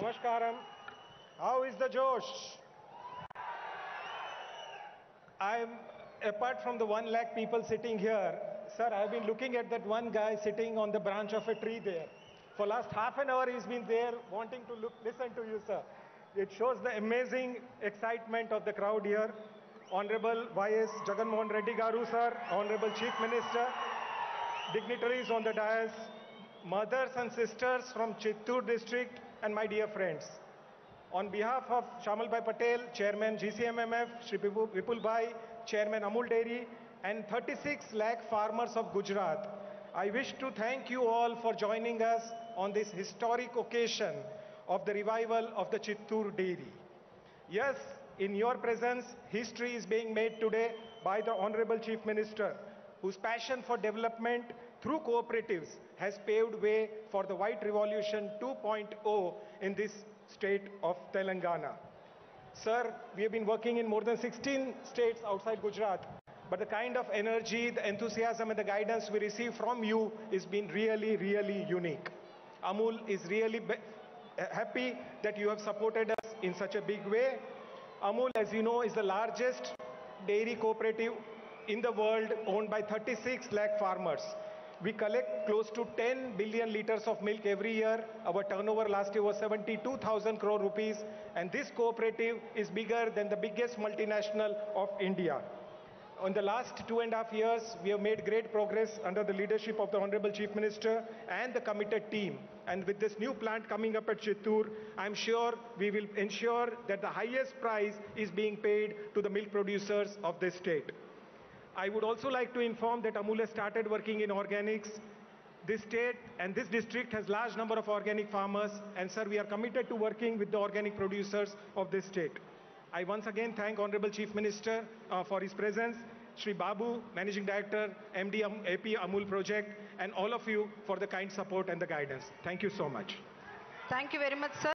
Namaskaram. How is the Josh? I'm, apart from the one lakh people sitting here, sir, I've been looking at that one guy sitting on the branch of a tree there. For last half an hour, he's been there wanting to look, listen to you, sir. It shows the amazing excitement of the crowd here. Honorable Y.S. Jagan Mohan Reddy Garu, sir, Honorable Chief Minister, dignitaries on the dais, mothers and sisters from Chittoor district, and my dear friends. On behalf of Shamal Bhai Patel, Chairman GCMMF, Shri Vipul Bhai, Chairman Amul Dairy, and 36 lakh farmers of Gujarat, I wish to thank you all for joining us on this historic occasion of the revival of the Chittoor Dairy. Yes, in your presence, history is being made today by the Honorable Chief Minister, whose passion for development through cooperatives has paved way for the White Revolution 2.0 in this state of Telangana. Sir, we have been working in more than 16 states outside Gujarat, but the kind of energy, the enthusiasm, and the guidance we receive from you has been really, really unique. Amul is really eh, happy that you have supported us in such a big way. Amul, as you know, is the largest dairy cooperative in the world owned by 36 lakh farmers. We collect close to 10 billion liters of milk every year. Our turnover last year was 72,000 crore rupees, and this cooperative is bigger than the biggest multinational of India. In the last two and a half years, we have made great progress under the leadership of the Honorable Chief Minister and the committed team. And with this new plant coming up at Chittoor, I'm sure we will ensure that the highest price is being paid to the milk producers of this state. I would also like to inform that Amul has started working in organics. This state and this district has large number of organic farmers and sir, we are committed to working with the organic producers of this state. I once again thank Honorable Chief Minister uh, for his presence, Sri Babu, Managing Director, MD AP Amul Project, and all of you for the kind support and the guidance. Thank you so much. Thank you very much, sir.